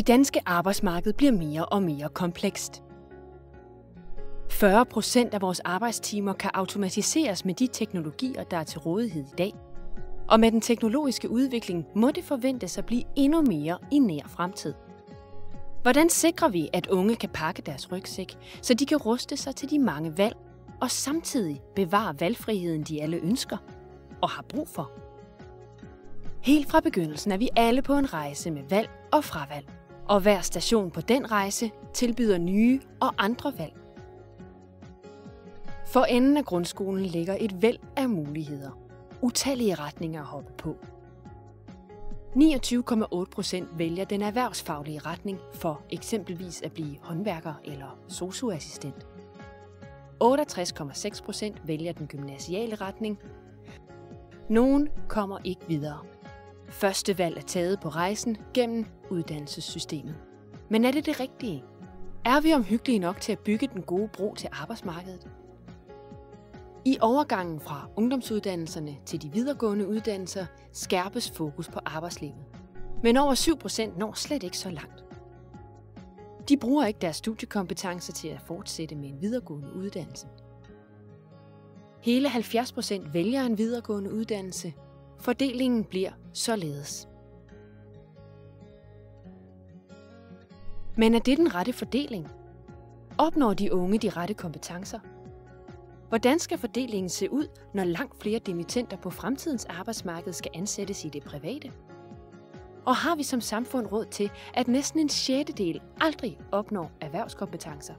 Det danske arbejdsmarked bliver mere og mere komplekst. 40 procent af vores arbejdstimer kan automatiseres med de teknologier, der er til rådighed i dag. Og med den teknologiske udvikling må det forventes at blive endnu mere i nær fremtid. Hvordan sikrer vi, at unge kan pakke deres rygsæk, så de kan ruste sig til de mange valg, og samtidig bevare valgfriheden, de alle ønsker og har brug for? Helt fra begyndelsen er vi alle på en rejse med valg og fravalg, og hver station på den rejse tilbyder nye og andre valg. For enden af grundskolen ligger et væld af muligheder. Utallige retninger at hoppe på. 29,8 procent vælger den erhvervsfaglige retning for eksempelvis at blive håndværker eller socioassistent. 68,6 procent vælger den gymnasiale retning. Nogen kommer ikke videre. Første valg er taget på rejsen gennem uddannelsessystemet. Men er det det rigtige? Er vi omhyggelige nok til at bygge den gode bro til arbejdsmarkedet? I overgangen fra ungdomsuddannelserne til de videregående uddannelser skærpes fokus på arbejdslivet. Men over 7% når slet ikke så langt. De bruger ikke deres studiekompetencer til at fortsætte med en videregående uddannelse. Hele 70% vælger en videregående uddannelse. Fordelingen bliver således. Men er det den rette fordeling? Opnår de unge de rette kompetencer? Hvordan skal fordelingen se ud, når langt flere dimittenter på fremtidens arbejdsmarked skal ansættes i det private? Og har vi som samfund råd til, at næsten en sjettedel aldrig opnår erhvervskompetencer?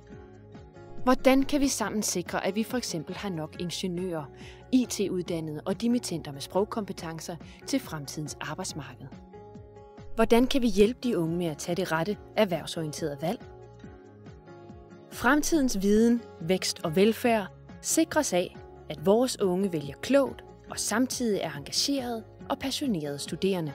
Hvordan kan vi sammen sikre, at vi for eksempel har nok ingeniører, IT-uddannede og dimittenter med sprogkompetencer til fremtidens arbejdsmarked? Hvordan kan vi hjælpe de unge med at tage det rette erhvervsorienterede valg? Fremtidens viden, vækst og velfærd sikres af, at vores unge vælger klogt og samtidig er engagerede og passionerede studerende.